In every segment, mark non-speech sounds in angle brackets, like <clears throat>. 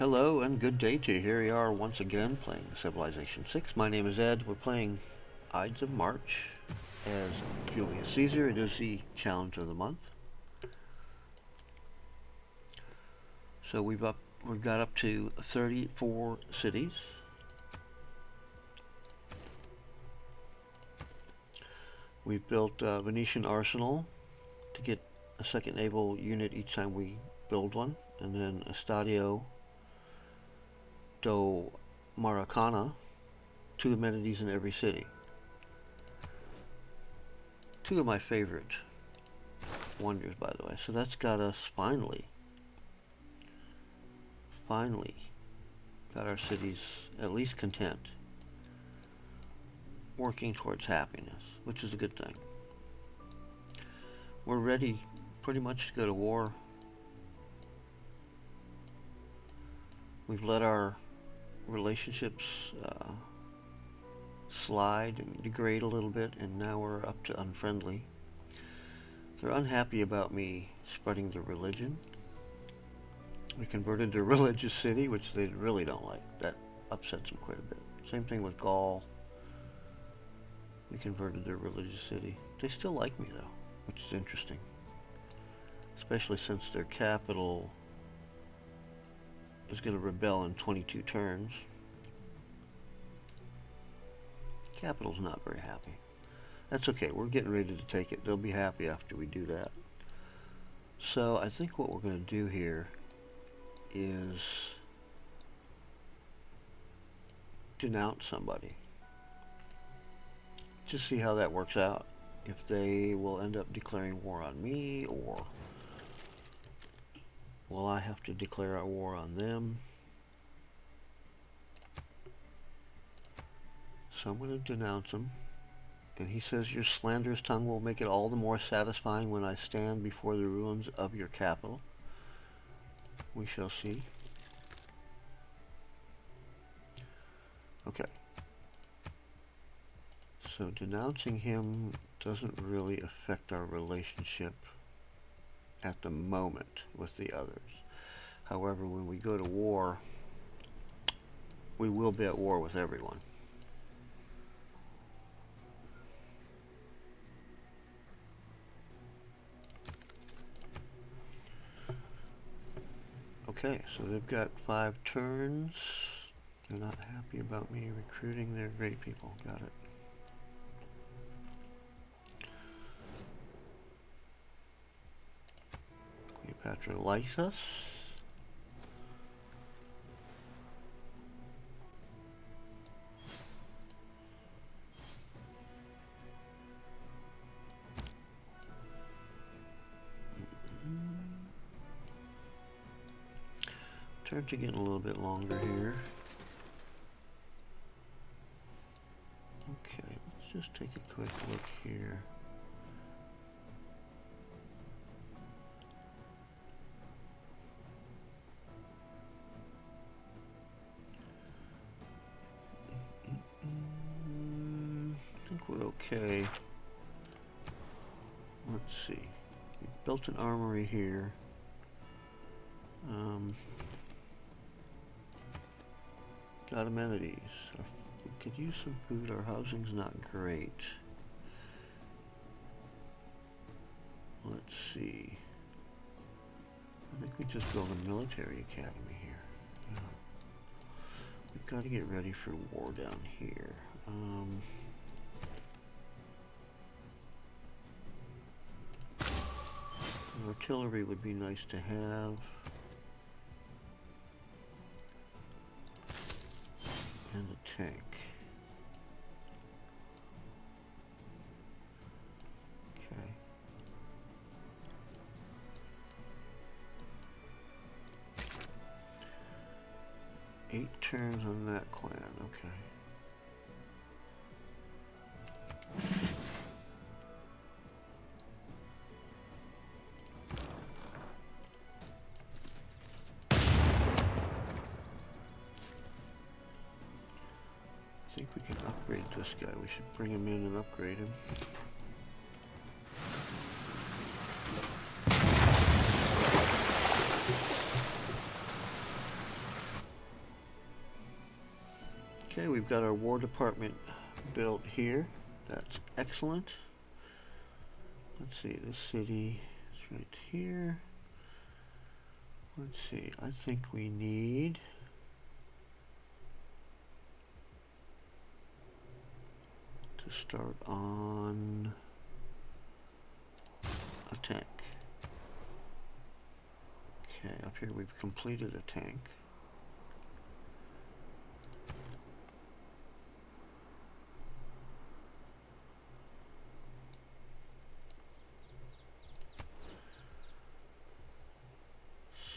Hello and good day to you. Here we are once again playing Civilization 6. My name is Ed. We're playing Ides of March as Julius Caesar. It is the challenge of the month. So we've up we've got up to 34 cities. We've built a Venetian arsenal to get a second naval unit each time we build one, and then a Stadio do Maracana, two amenities in every city. Two of my favorite wonders, by the way. So that's got us finally, finally, got our cities at least content, working towards happiness, which is a good thing. We're ready pretty much to go to war. We've let our relationships uh, slide and degrade a little bit, and now we're up to unfriendly. They're unhappy about me spreading the religion. We converted to <laughs> religious city, which they really don't like. That upsets them quite a bit. Same thing with Gaul. We converted to religious city. They still like me, though, which is interesting. Especially since their capital is going to rebel in 22 turns. Capital's not very happy. That's okay. We're getting ready to take it. They'll be happy after we do that. So I think what we're going to do here is denounce somebody. Just see how that works out. If they will end up declaring war on me or Will I have to declare a war on them? So I'm going to denounce him. And he says, Your slanderous tongue will make it all the more satisfying when I stand before the ruins of your capital. We shall see. Okay. So denouncing him doesn't really affect our relationship at the moment with the others. However, when we go to war, we will be at war with everyone. Okay, so they've got five turns. They're not happy about me recruiting their great people. Got it. Cleopatra Lysis. Mm-hmm. Turns are getting a little bit longer here. Okay, let's just take a quick look here. Okay. Let's see. We built an armory here. Um, got amenities. We could use some food. Our housing's not great. Let's see. I think we just built a military academy here. Yeah. We've got to get ready for war down here. Um, Artillery would be nice to have. And a tank. Okay. Eight turns on that clan, okay. I think we can upgrade this guy. We should bring him in and upgrade him. Okay, we've got our War Department built here. That's excellent. Let's see, this city is right here. Let's see, I think we need... start on a tank. Okay, up here we've completed a tank.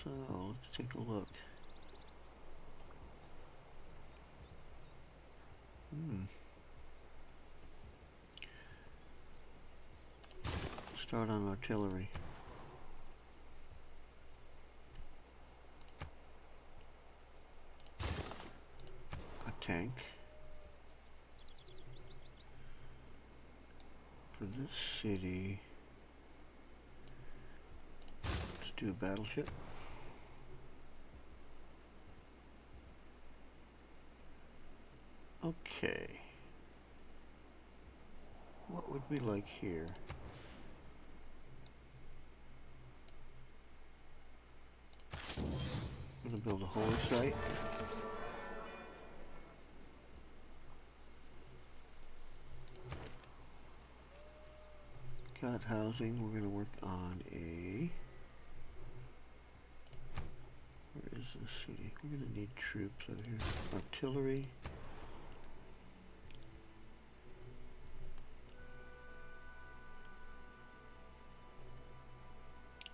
So, let's take a look. Hmm. Start on artillery. A tank. For this city, let's do a battleship. Okay. What would we like here? Gonna build a holy site. Got housing, we're gonna work on a where is the city? We're gonna need troops over here. Artillery.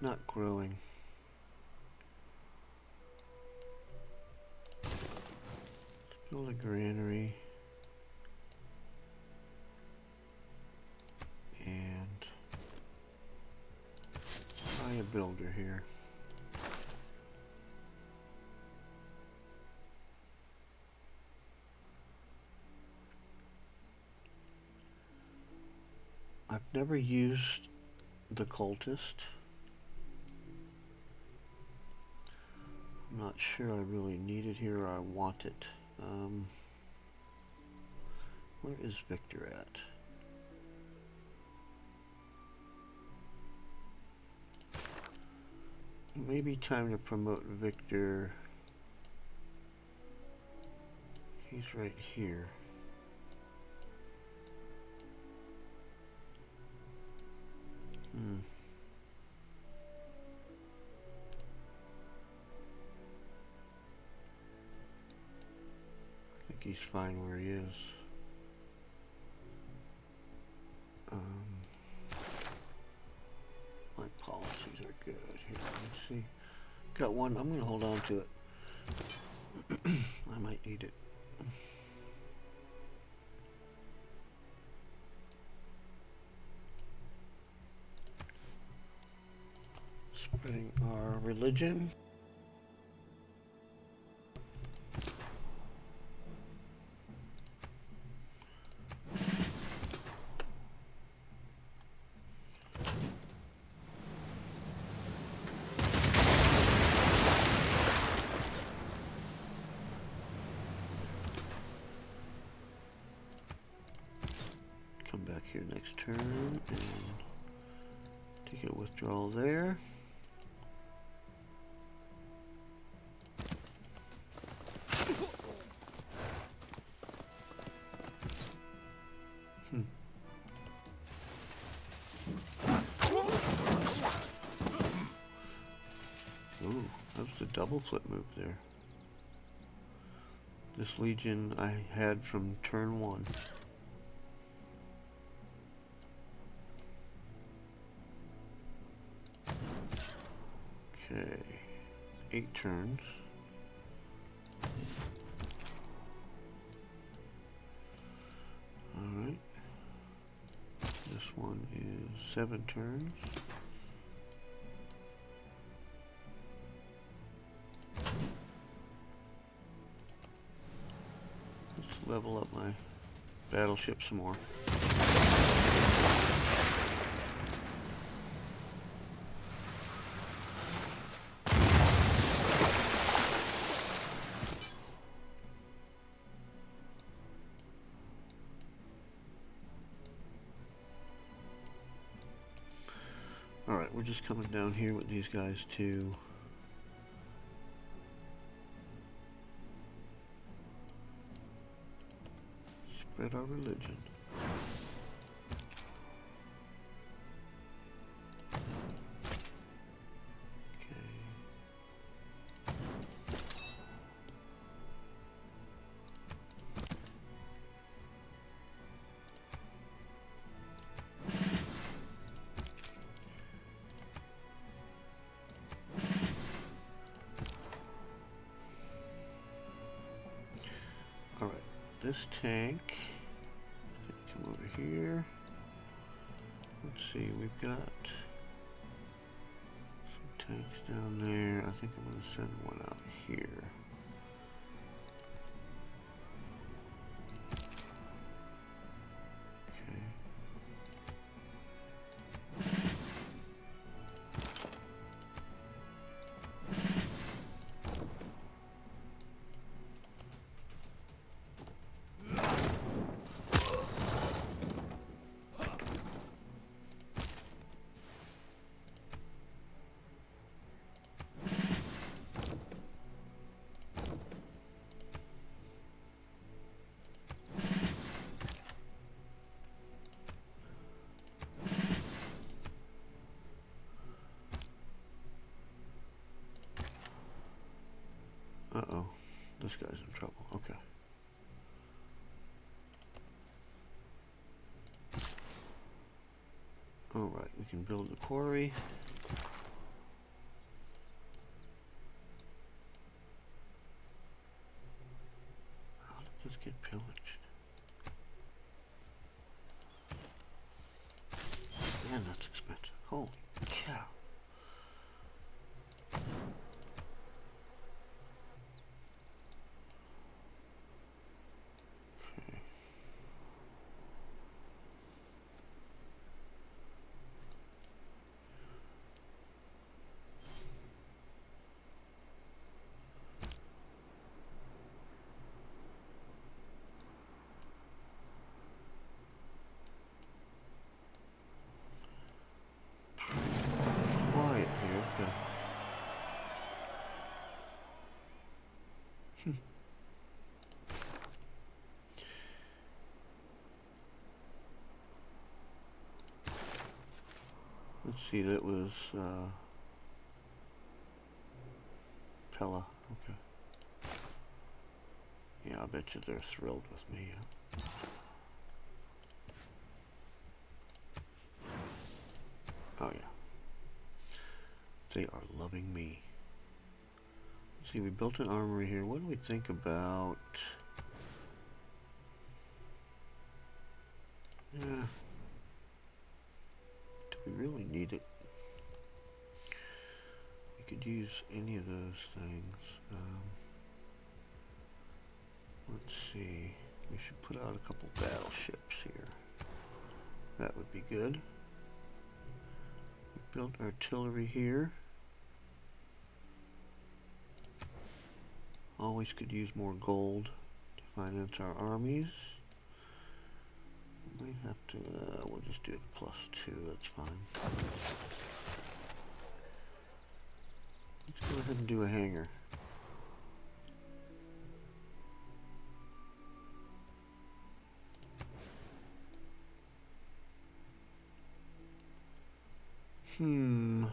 Not growing. Build a granary. And buy a builder here. I've never used the cultist. I'm not sure I really need it here or I want it. Um, where is Victor at? Maybe time to promote Victor. He's right here. Hmm. He's fine where he is. Um, my policies are good here. Let's see. Got one. I'm going to hold on to it. <clears throat> I might need it. Spreading our religion. Double flip move there. This legion I had from turn one. Okay, eight turns. All right. This one is seven turns. level up my battleship some more. Alright, we're just coming down here with these guys to tanks down there. I think I'm going to send one out here. Quarry. How did this get pillaged? Man, that's expensive. Holy cow. <laughs> Let's see, that was uh, Pella. Okay. Yeah, I bet you they're thrilled with me. Yeah. Oh yeah. They are loving me. Let's see, we built an armory here. What do we think about... Yeah Do we really need it. We could use any of those things. Um, let's see. We should put out a couple battleships here. That would be good. We built artillery here. Always could use more gold to finance our armies We have to, uh, we'll just do it plus two, that's fine. Let's go ahead and do a hangar. Hmm.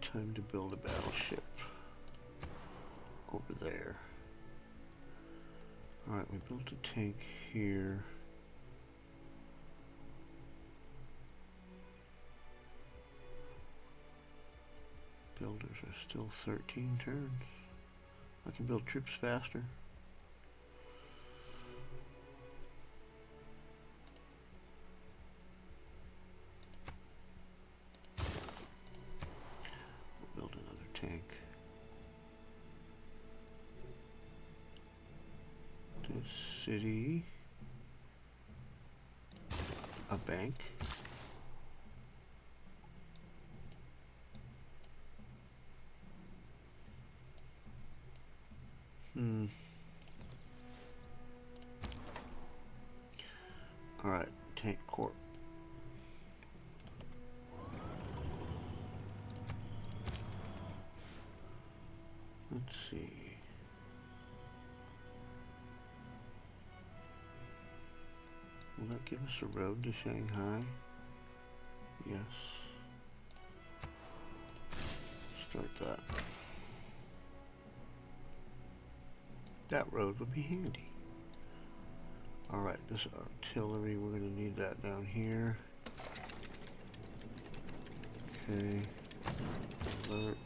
Time to build a battleship over there. Alright, we built a tank here. Builders are still 13 turns. I can build troops faster. A road to Shanghai? Yes. Start that. That road would be handy. Alright, this artillery, we're going to need that down here. Okay. Alert.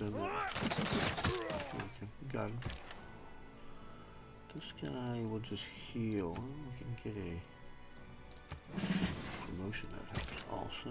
Done that. Okay, got him. This guy will just heal. We can get a promotion that helps also.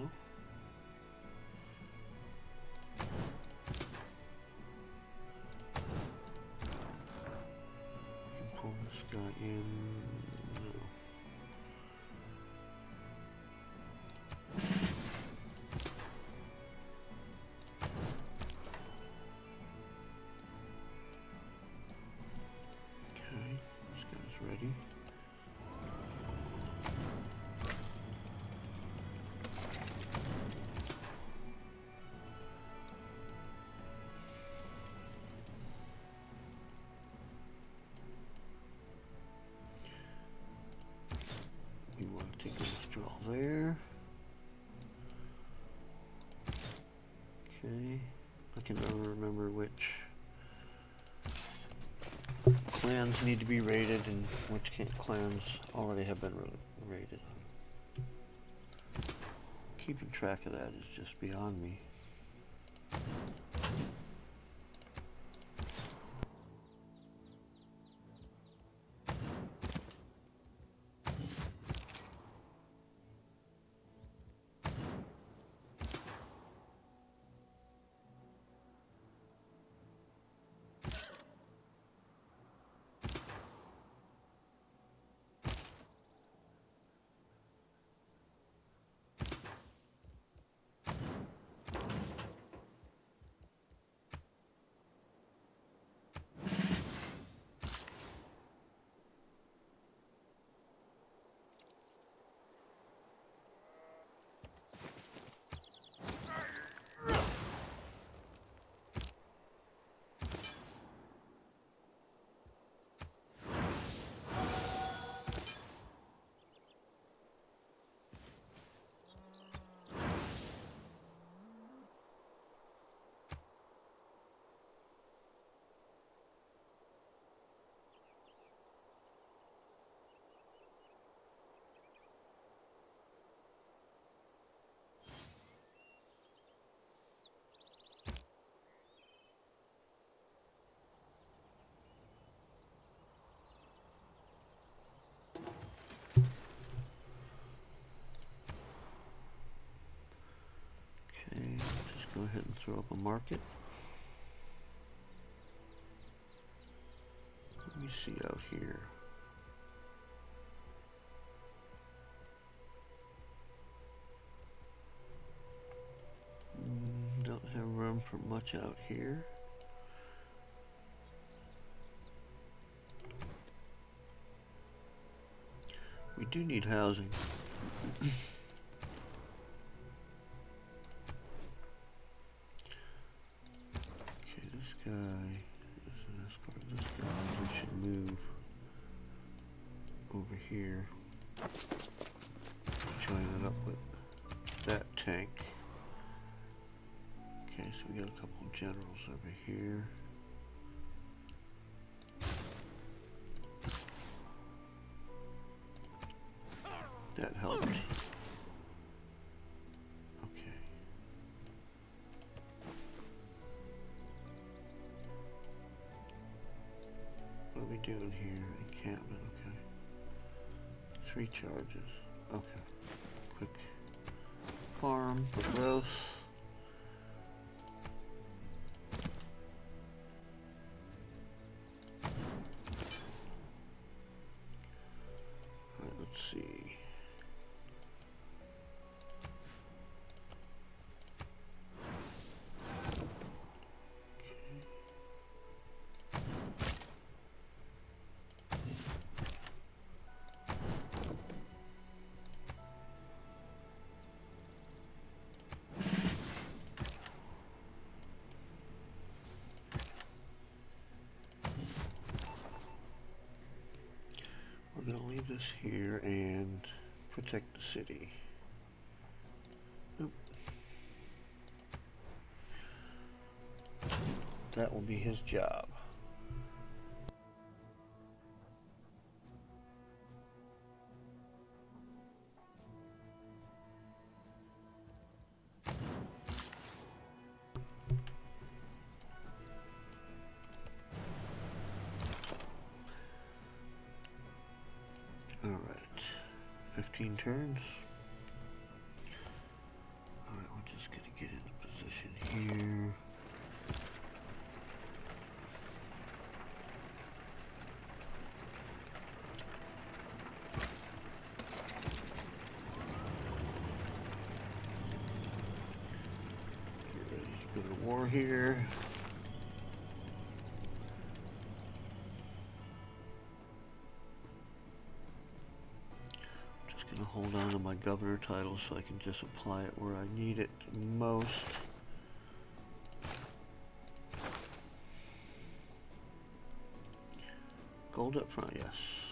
Clans need to be raided and which clans already have been raided. Keeping track of that is just beyond me. Throw up a market. Let me see out here. Mm, don't have room for much out here. We do need housing. Here? Encampment, okay. Three charges. Okay. Quick farm for growth. This here and protect the city. That will be his job. 15 turns. Governor title so I can just apply it where I need it most. Gold up front, yes.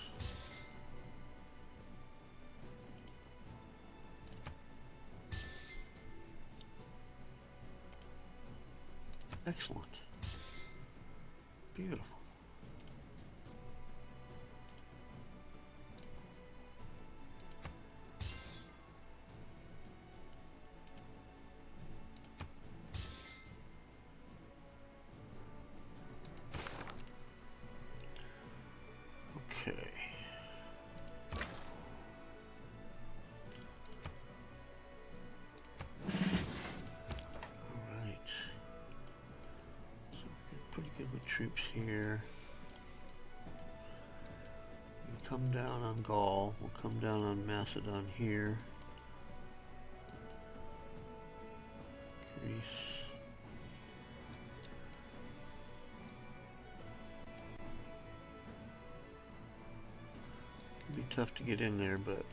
Troops here. We'll come down on Gaul. We'll come down on Macedon here. Greece. Can be tough to get in there, but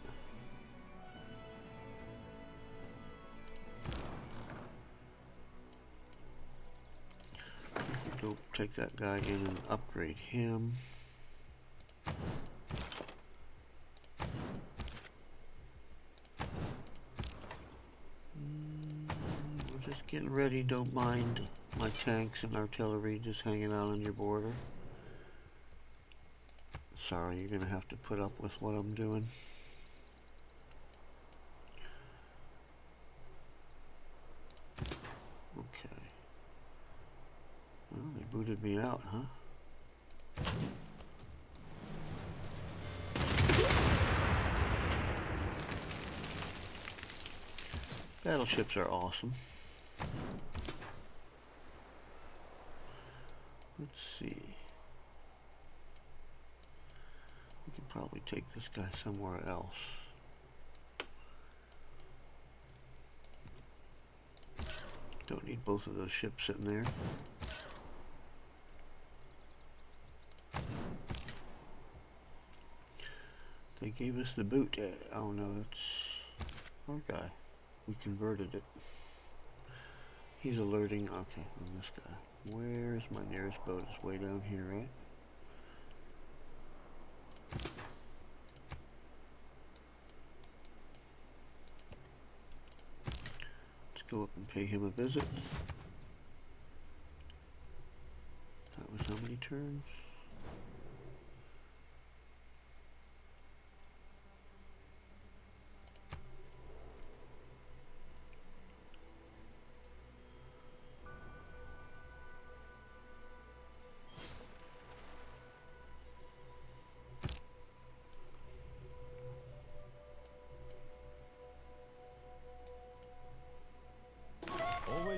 take that guy in and upgrade him. Mm, We're just getting ready. Don't mind my tanks and artillery just hanging out on your border. Sorry, you're gonna have to put up with what I'm doing. Okay. Booted me out, huh? Battleships are awesome. Let's see. We can probably take this guy somewhere else. Don't need both of those ships sitting there. They gave us the boot. Uh, oh no, that's our guy. We converted it. He's alerting. Okay, and this guy. Where's my nearest boat? It's way down here, right? Let's go up and pay him a visit. That was how many turns?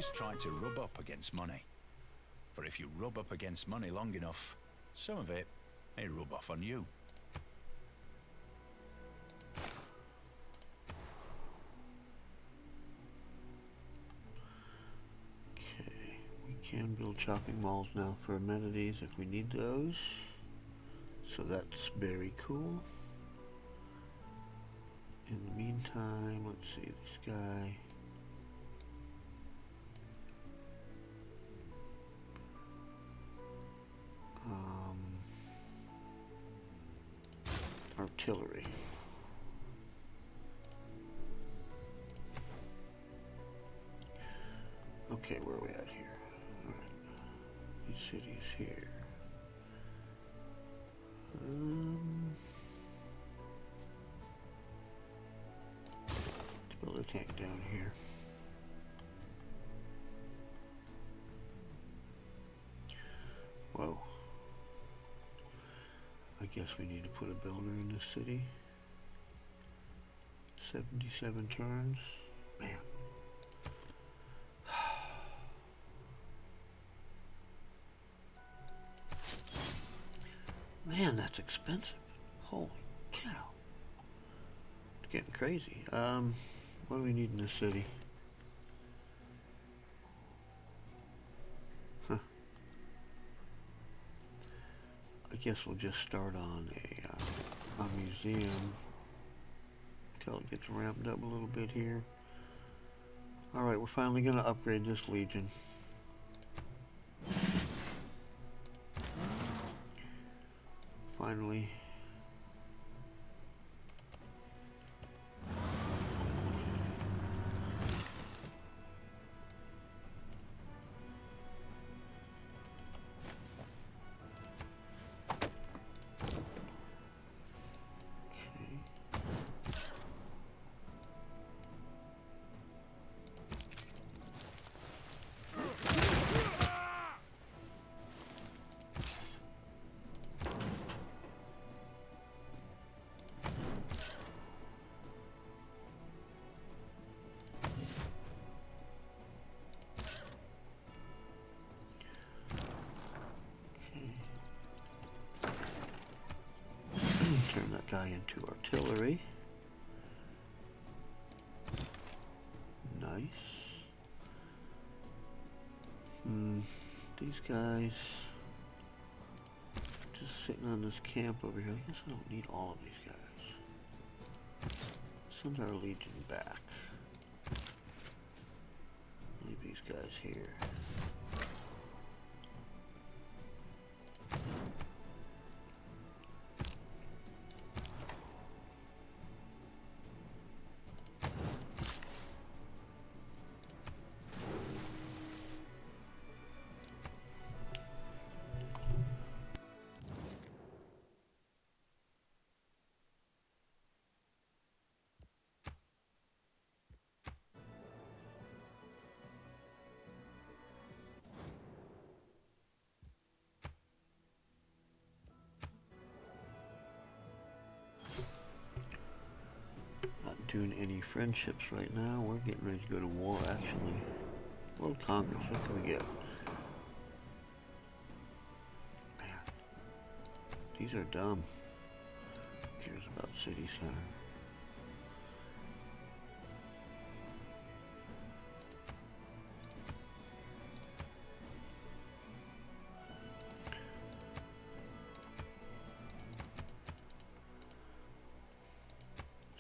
Always try to rub up against money. For if you rub up against money long enough, some of it may rub off on you. Okay, we can build shopping malls now for amenities if we need those. So that's very cool. In the meantime, let's see this guy. Guess we need to put a builder in this city. 77 turns. Man. <sighs> Man, that's expensive. Holy cow. It's getting crazy. Um, what do we need in this city? Guess we'll just start on a, uh, a museum until it gets ramped up a little bit here. Alright, we're finally going to upgrade this Legion. Finally. Guy into artillery. Nice. Hmm, these guys just sitting on this camp over here. I guess I don't need all of these guys. Send our legion back. Leave these guys here. Doing any friendships right now. We're getting ready to go to war, actually. World Congress, what can we get? Man, these are dumb. Who cares about city center?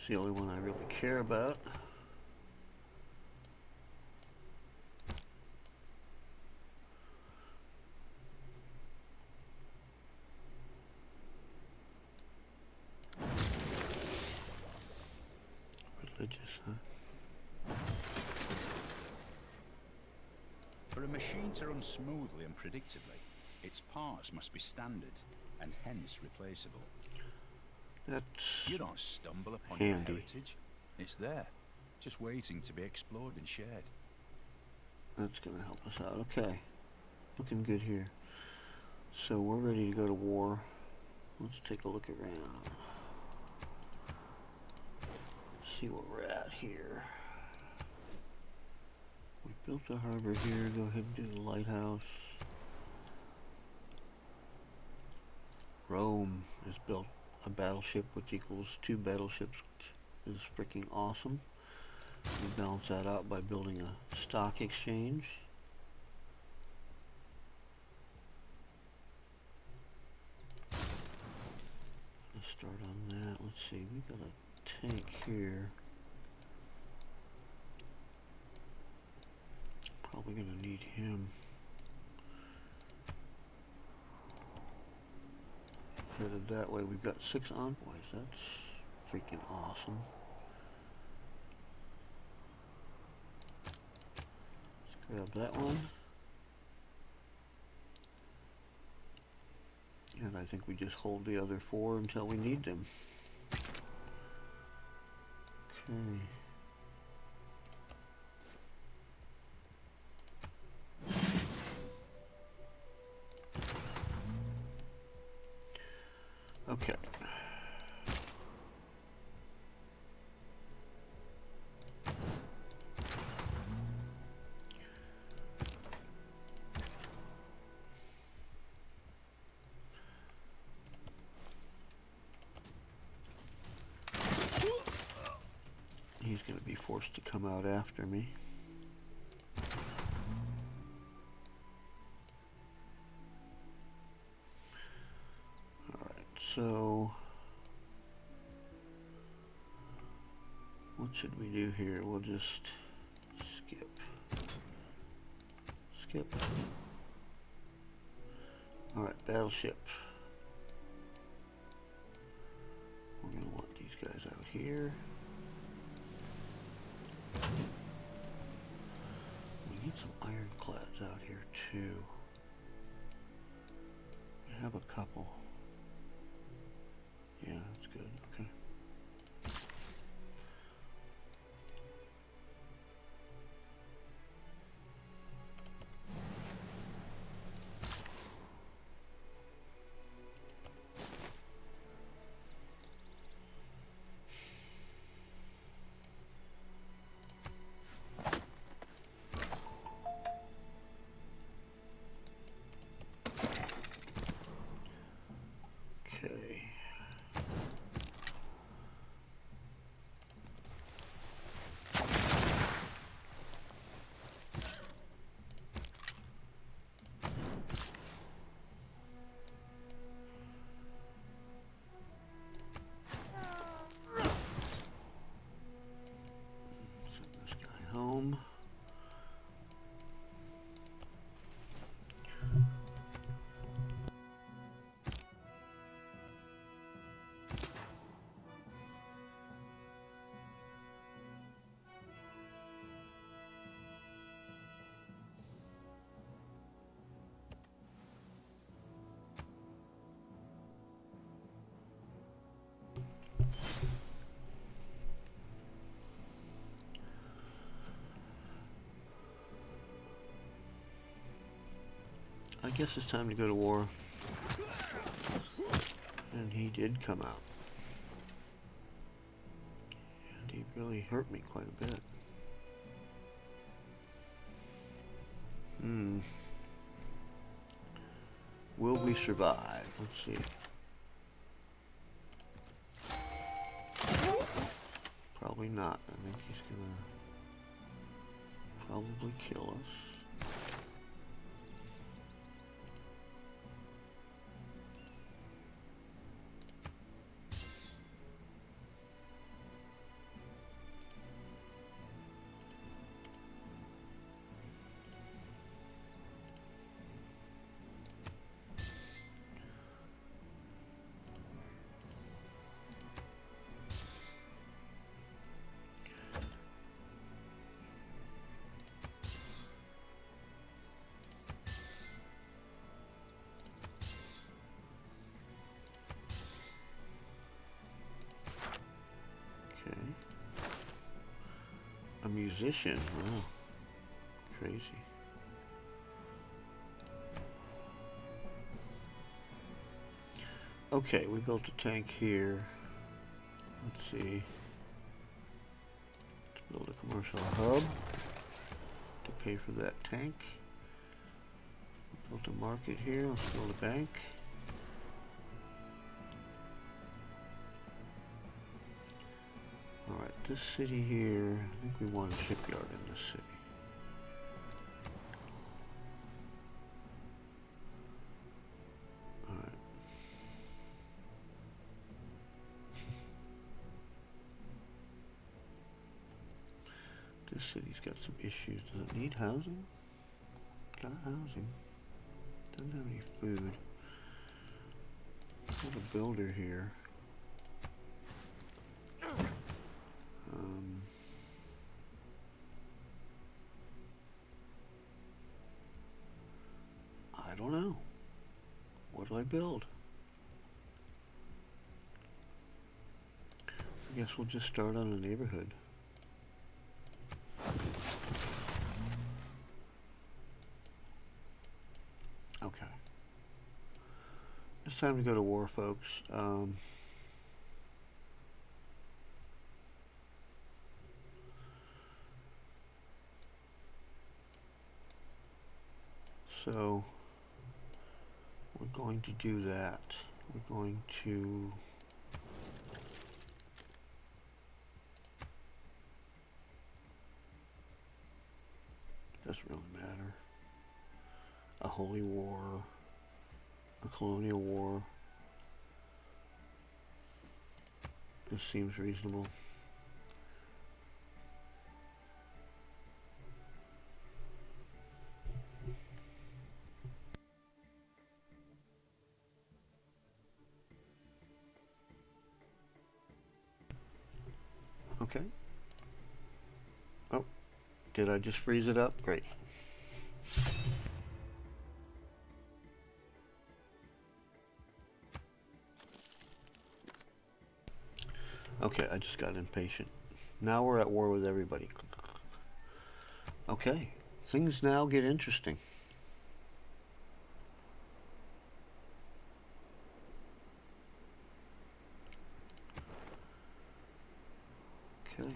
The only one I care about. Religious, huh? For a machine to run smoothly and predictably, its parts must be standard and hence replaceable. That's You don't stumble upon your heritage. It's there, just waiting to be explored and shared. that's gonna help us out. Okay, looking good here. So we're ready to go to war. Let's take a look around. See where we're at here. We built a harbor here. Go ahead and do the lighthouse. Rome has built a battleship which equals two battleships, is freaking awesome. We balance that out by building a stock exchange. Let's start on that. Let's see, we got a tank here. Probably gonna need him. Headed that way. We've got six envoys. That's freaking awesome. Grab that one. And I think we just hold the other four until we need them. Okay. After me. Alright, so... What should we do here? We'll just skip. Skip. Alright, battleship. We're going to want these guys out here. Have a couple. Yeah, that's good. I guess it's time to go to war. And he did come out. And he really hurt me quite a bit. Hmm. Will we survive? Let's see. Probably not. I think he's gonna probably kill us. A musician. Wow. Crazy. Okay, we built a tank here. Let's see. Let's build a commercial hub to pay for that tank. Built a market here. Let's build a bank. This city here, I think we want a shipyard in this city. Alright. <laughs> This city's got some issues. Does it need housing? Got housing. Doesn't have any food. Got a builder here. Don't know. What do I build? I guess we'll just start on a neighborhood. Okay. It's time to go to war, folks. Um, so, going to do that. We're going to doesn't really matter. A holy war, a colonial war. This seems reasonable. Did I just freeze it up? Great. Okay, I just got impatient. Now we're at war with everybody. Okay, things now get interesting. Okay.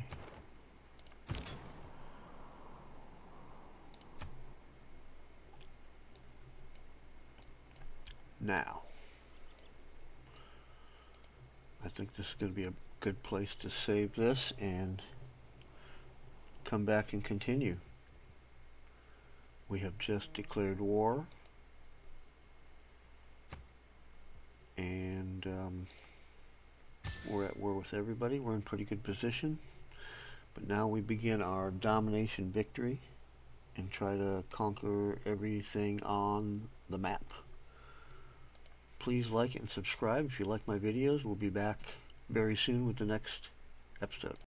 Now, I think this is going to be a good place to save this and come back and continue. We have just declared war and um, we're at war with everybody. We're in pretty good position. But now we begin our domination victory and try to conquer everything on the map. Please like and subscribe if you like my videos. We'll be back very soon with the next episode.